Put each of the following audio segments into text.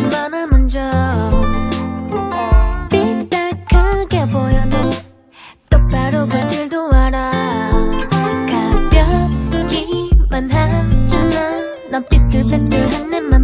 많은 문제 삐딱하게 보여도 똑바로 굴 줄도 알아. 가볍기만 하잖아. 넌 삐뚤빼뚤한 내맘.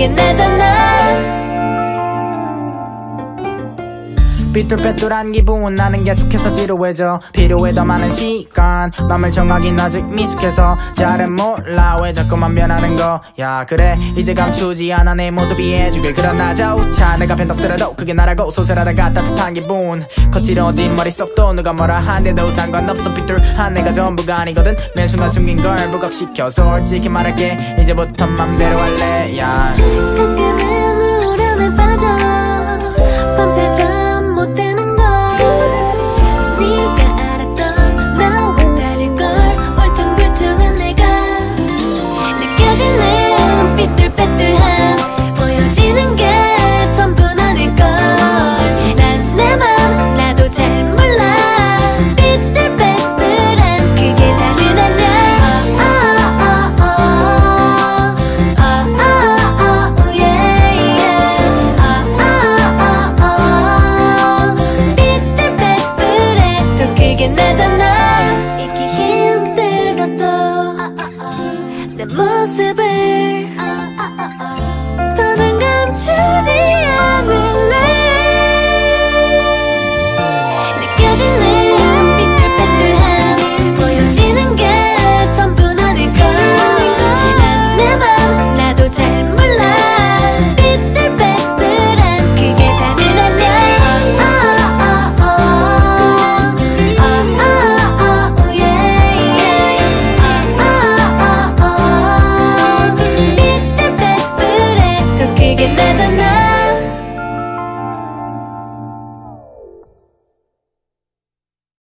그게 나잖아. 삐뚤빼뚤한 기분 나는 계속해서 지루해져. 필요해 더 많은 시간. 맘을 정하긴 아직 미숙해서. 잘은 몰라 왜 자꾸만 변하는 거야 그래. 이제 감추지 않아 내 모습이 해주길 그런 나조차 내가 펜덕스라도 그게 나라고 소설하다가 따뜻한 기분. 거칠어진 머릿속도 누가 뭐라 한데도 상관없어. 삐뚤한 내가 전부가 아니거든. 매 순간 숨긴 걸 부각시켜. 솔직히 말할게. 이제부터 맘대로 할래. 야 그게 나잖아. 잊기 힘들어도 내 모습을 더는 감추 night.